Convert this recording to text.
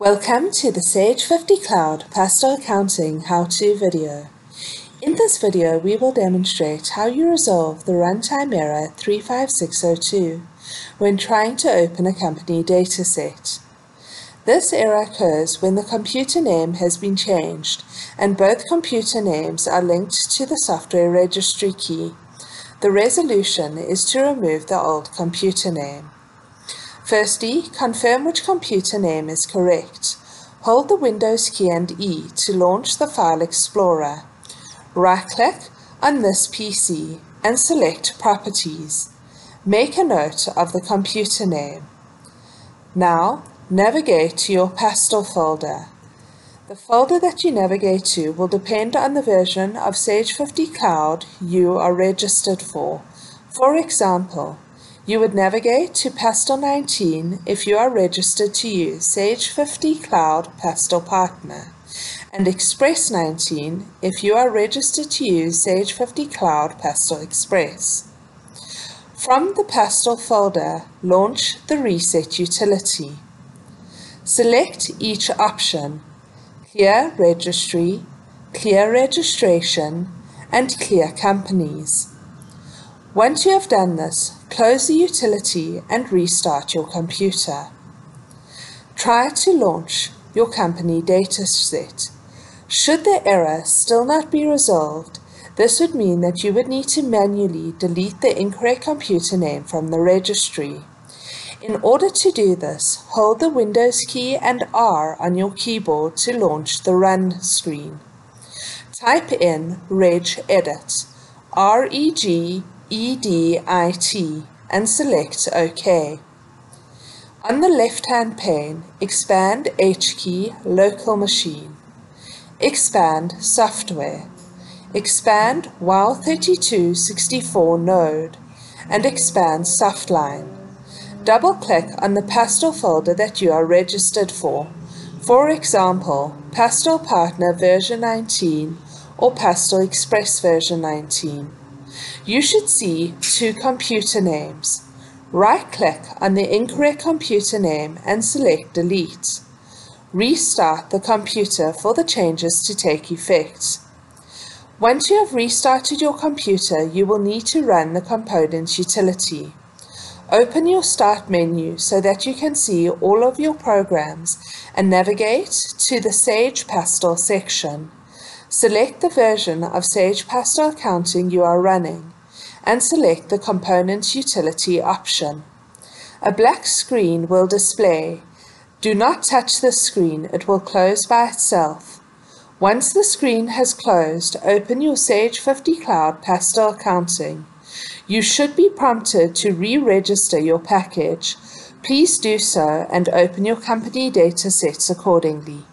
Welcome to the Sage 50 Cloud Pastel Accounting How-To video. In this video, we will demonstrate how you resolve the runtime error 35602 when trying to open a company dataset. This error occurs when the computer name has been changed and both computer names are linked to the software registry key. The resolution is to remove the old computer name. Firstly, confirm which computer name is correct. Hold the Windows key and E to launch the File Explorer. Right-click on this PC and select Properties. Make a note of the computer name. Now, navigate to your Pastel folder. The folder that you navigate to will depend on the version of Sage 50 Cloud you are registered for. For example, you would navigate to Pastel 19 if you are registered to use Sage 50 Cloud Pastel Partner, and Express 19 if you are registered to use Sage 50 Cloud Pastel Express. From the Pastel folder, launch the Reset utility. Select each option, Clear Registry, Clear Registration, and Clear Companies. Once you have done this, close the utility and restart your computer. Try to launch your company dataset. Should the error still not be resolved, this would mean that you would need to manually delete the incorrect computer name from the registry. In order to do this, hold the Windows key and R on your keyboard to launch the Run screen. Type in regedit, R-E-G EDIT and select OK. On the left-hand pane, expand HKEY Local Machine. Expand Software. Expand WOW3264 node and expand Softline. Double-click on the Pastel folder that you are registered for. For example, Pastel Partner version 19 or Pastel Express version 19 you should see two computer names. Right-click on the incorrect computer name and select Delete. Restart the computer for the changes to take effect. Once you have restarted your computer, you will need to run the components utility. Open your Start menu so that you can see all of your programs and navigate to the Sage Pastel section. Select the version of Sage Pastel Accounting you are running and select the Components Utility option. A black screen will display. Do not touch the screen, it will close by itself. Once the screen has closed, open your Sage 50 Cloud Pastel Accounting. You should be prompted to re-register your package. Please do so and open your company data sets accordingly.